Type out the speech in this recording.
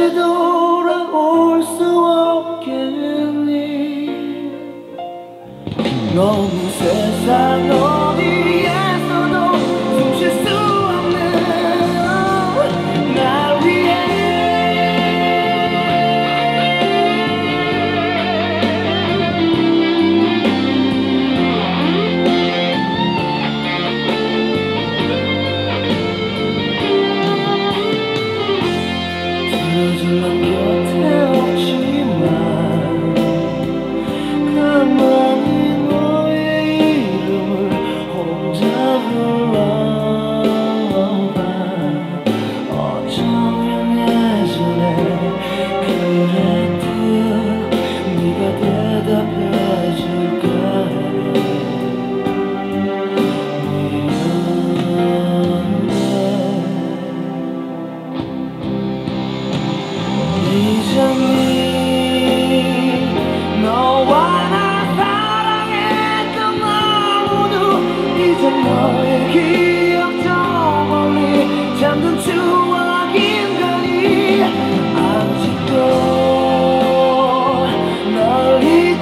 다시 돌아올 수 없겠니? 너무 세상 없 Jerusalem.